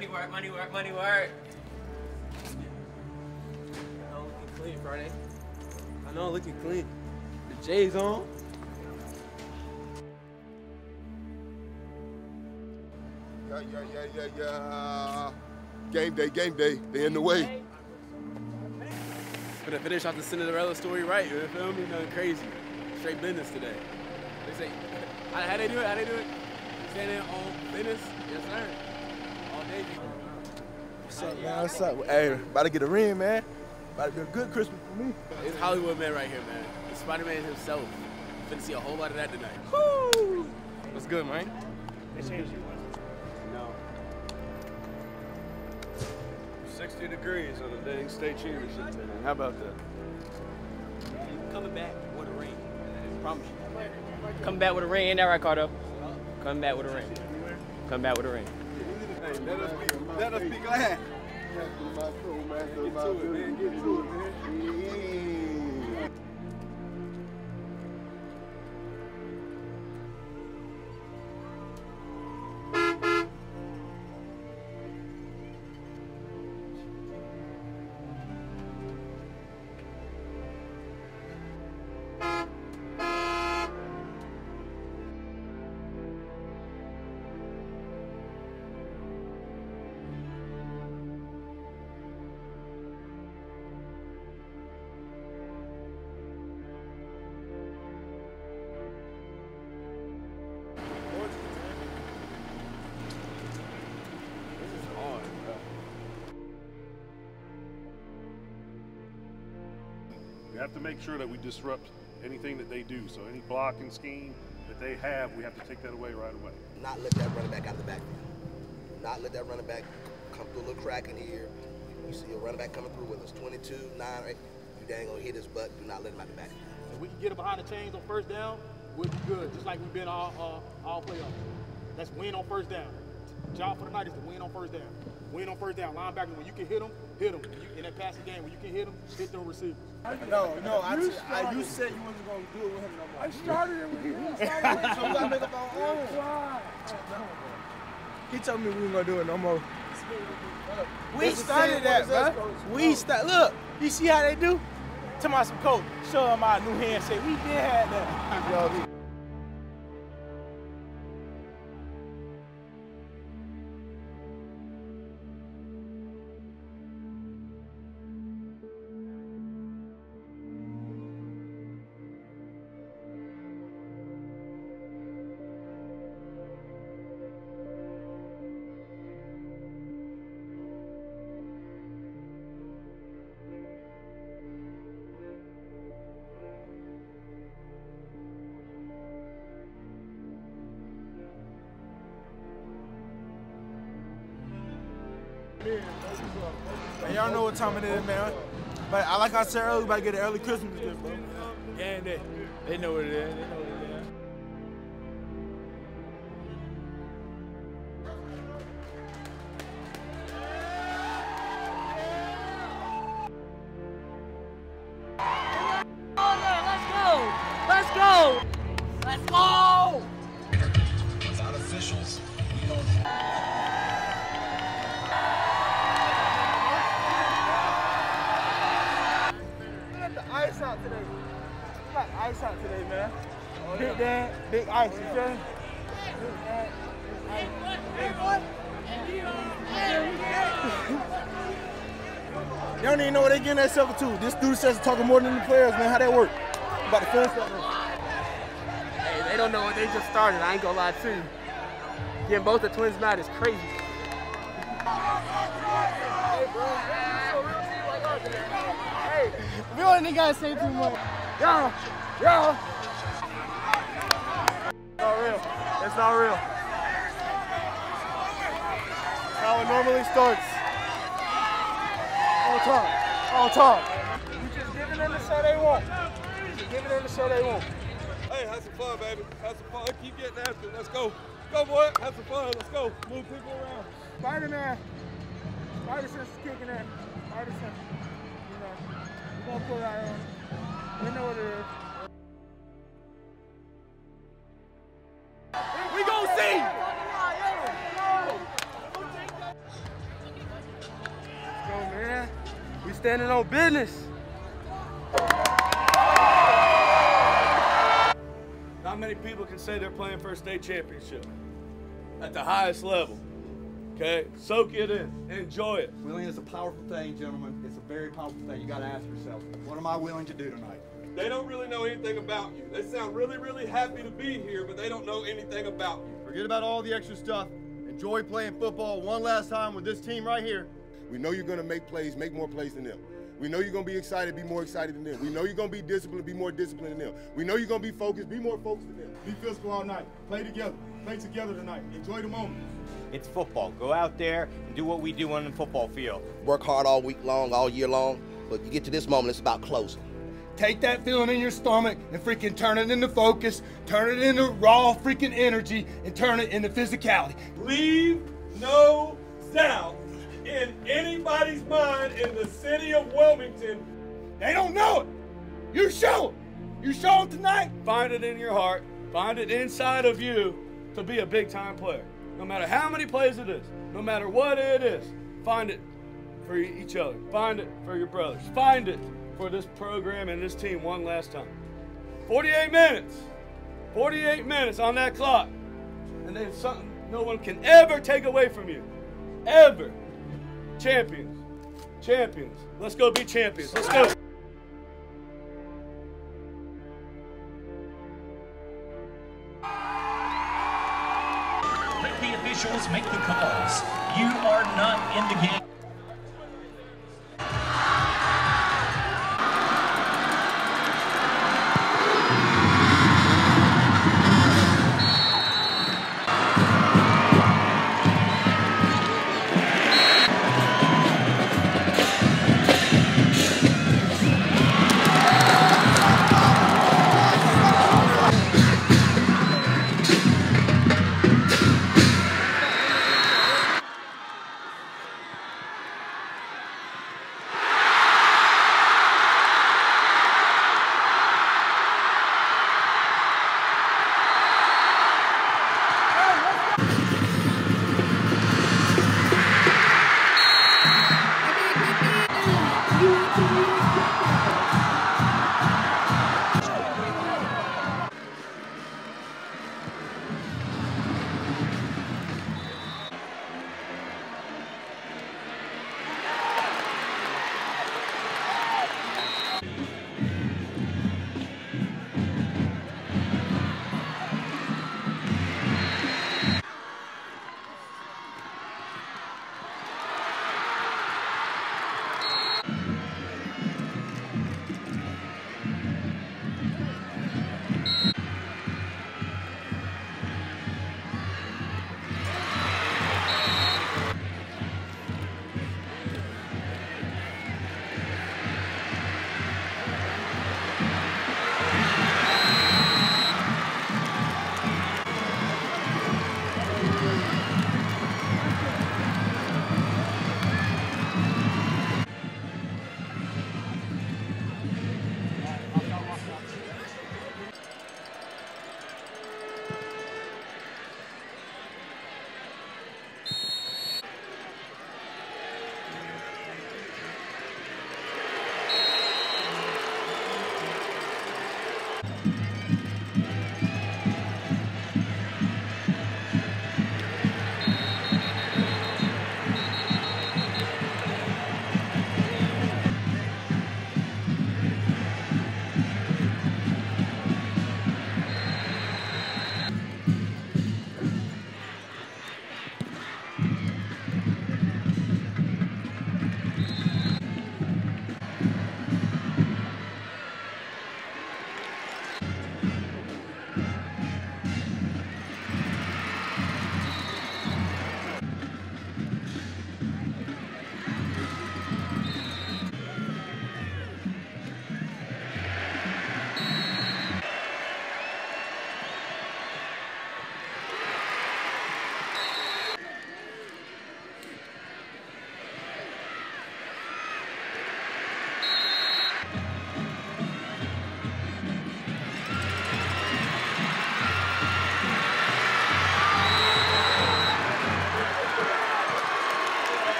Money work, money work, money work. I know looking clean Friday. I know looking clean. The J's on. Yeah, yeah, yeah, yeah, yeah. Game day, game day. They in the way. Gonna finish off the Cinderella story right. You feel me? Nothing crazy. Straight business today. They say, how, how they do it? How they do it? Standing on business? Yes, sir. All day. What's up, man? What's up? Hey, about to get a ring, man. About to be a good Christmas for me. It's Hollywood man right here, man. The Spider-Man himself. Finna see a whole lot of that tonight. Woo! What's good, man? They changed you once. No. 60 degrees on the dang state championship, man. How about that? Coming back with a ring. Promise you. Coming back with a ring, ain't that right, Cardo? Coming back with a ring. Coming back with a ring. Hey, let us be, let us be glad. Get to it, man. Get to it, man. Have to make sure that we disrupt anything that they do. So any blocking scheme that they have, we have to take that away right away. not let that running back out the backfield. Not let that running back come through a little crack in here. You see a running back coming through with us 22, 9, 8. You dang gonna hit his butt. Do not let him out the backfield. If we can get him behind the chains on first down, we'll be good. Just like we've been all uh, all playoffs. That's win on first down. Job for the night is to win on first down. Win on first down. Linebacker, when you can hit them, hit them. in that passing game, when you can hit them, hit them receivers. No, no, I, t- I, you said you wasn't going to do it with him no more. I started it with him. so we got to make up our own. He told me we weren't going to do it no more. We started that, bro. We start. Look, you see how they do? Tell my some coach, show them our new handshake. We did have that. Y'all know what time it is, man. But I, like I said earlier, we about to get an early Christmas gift, bro. Day. They. They know what it is. We got the ice out today, man. Big dad, big ice, you feel me? Big dad, big ice. They don't even know what they getting themselves to. This dude says talking more than the players, man. How that work? About to finish that. man. Hey, they don't know what they just started. I ain't gonna lie to you. Getting both the twins mad is crazy. Hey, we don't even gotta say too much. Yo, yo. not real. It's not real. How it normally starts. All talk. All talk. You just giving them the show they want. You just giving them the show they want. Hey, have some fun, baby. Have some fun. Keep getting after it. Let's go. Go, boy. Have some fun. Let's go. Move people around. Spider-Man. Spider sense is kicking in. Spider sense. You know, we're gonna put it out on. We know what it is. We gon' see. We standing on business. Not many people can say they're playing for a state championship at the highest level. Okay, soak it in, enjoy it. Willing is a powerful thing, gentlemen. It's a very powerful thing. You got to ask yourself, what am I willing to do tonight? They don't really know anything about you. They sound really, really happy to be here, but they don't know anything about you. Forget about all the extra stuff. Enjoy playing football one last time with this team right here. We know you're going to make plays, make more plays than them. We know you're going to be excited, be more excited than them. We know you're going to be disciplined, be more disciplined than them. We know you're going to be focused, be more focused than them. Be physical all night. Play together. Play together tonight. Enjoy the moment. It's football. Go out there and do what we do on the football field. Work hard all week long, all year long, but you get to this moment, it's about closing. Take that feeling in your stomach and freaking turn it into focus, turn it into raw freaking energy, and turn it into physicality. Leave no doubt in anybody's mind in the city of Wilmington. They don't know it. You show them. You show them tonight. Find it in your heart, find it inside of you to be a big time player. No matter how many plays it is, no matter what it is, find it for each other. Find it for your brothers. Find it for this program and this team one last time. 48 minutes. 48 minutes on that clock. And then something no one can ever take away from you. Ever. Champions. Champions. Let's go be champions. Let's go. Let the officials make the calls. You are not in the game.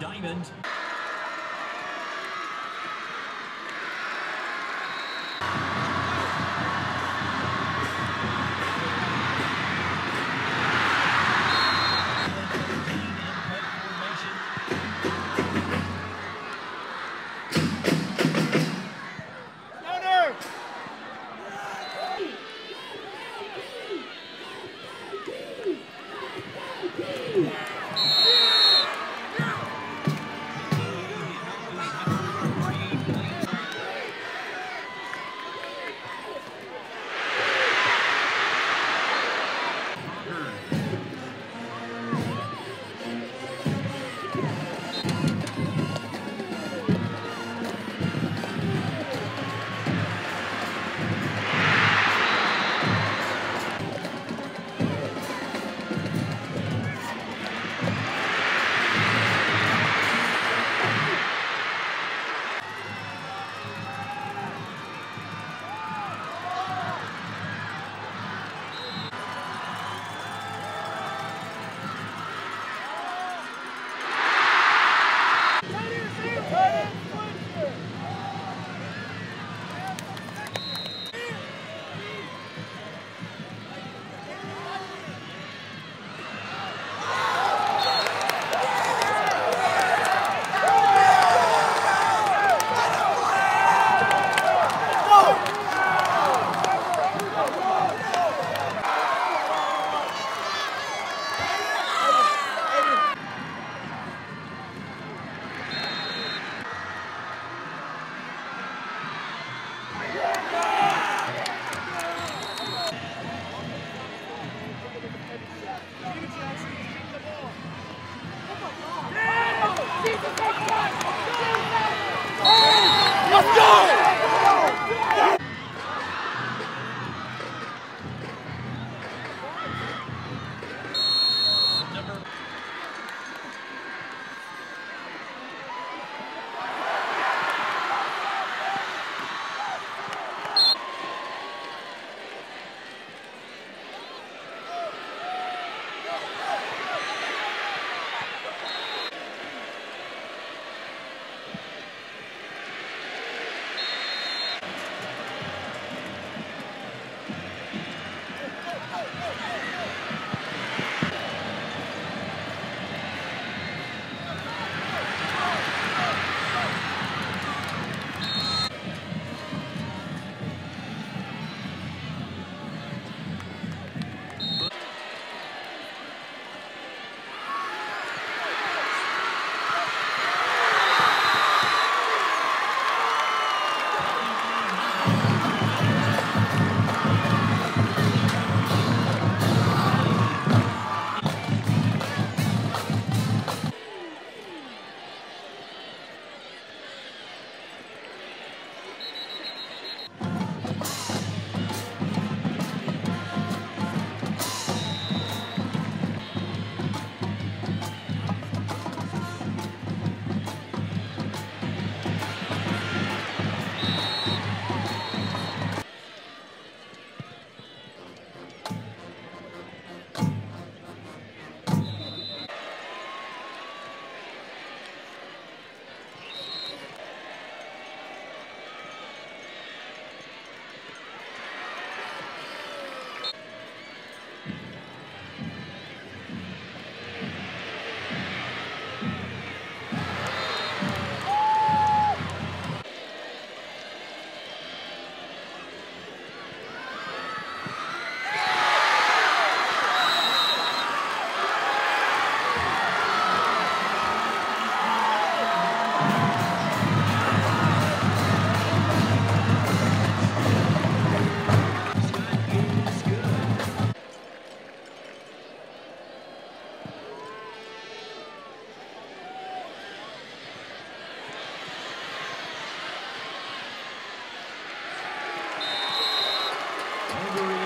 Diamond. Avery.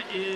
Is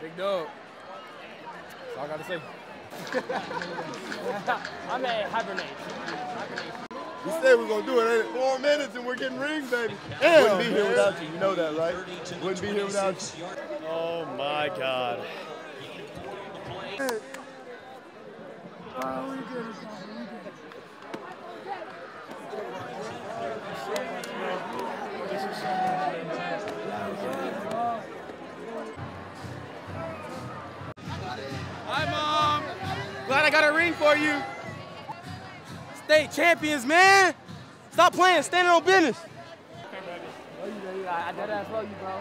Big dog. That's all I gotta say. I'm at hibernate. We said we are gonna do it. Ain't it? Four minutes and we're getting rings, baby. Damn, Wouldn't be here man. without you. You know that, right? Wouldn't be here without you. Oh my God. Ring for you. State champions, man. Stop playing. Standing on business. I dead ass love you, bro.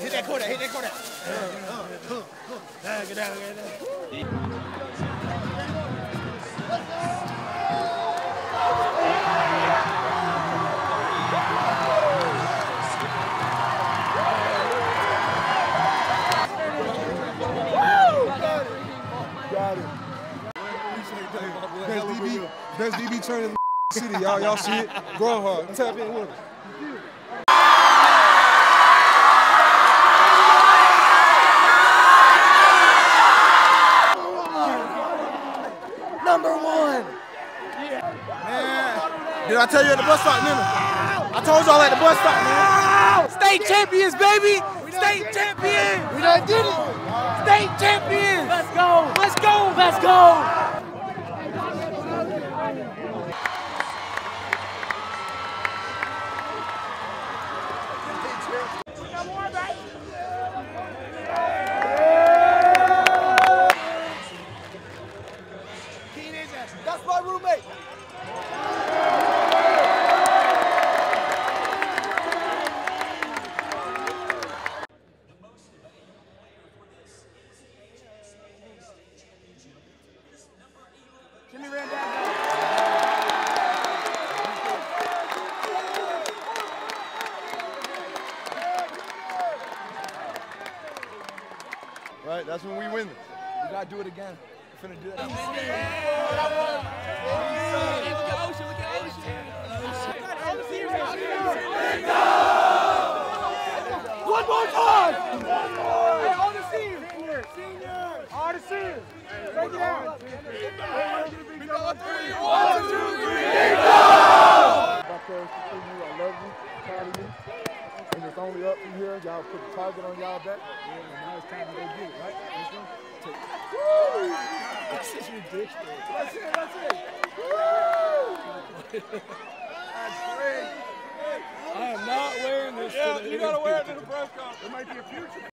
Hit that corner, hit that corner. Get down, get down. Best DB turn in the city. Y'all, y'all see it? Growing hard. Tap in with it. Number one. Did I tell you at the bus stop, nigga? I told y'all at the bus stop, man. State champions, baby. State champions. We done did it. State champions. Let's go. Let's go. Let's go. Right? That's when we win. We gotta do it again. We're finna do it. One more time. Hey, all the seniors. Seniors. All the seniors. Break it down. One, two, three, My parents to you, I love you, proud of you. And it's only up from here. Y'all put the target on y'all back. Yeah, now it's time to go get it, right? Let's go. Take it. Woo! This is ridiculous. That's it, that's it. Woo! that's great. I am not wearing this. Yeah, you gotta wear it to the press conference. It might be a future.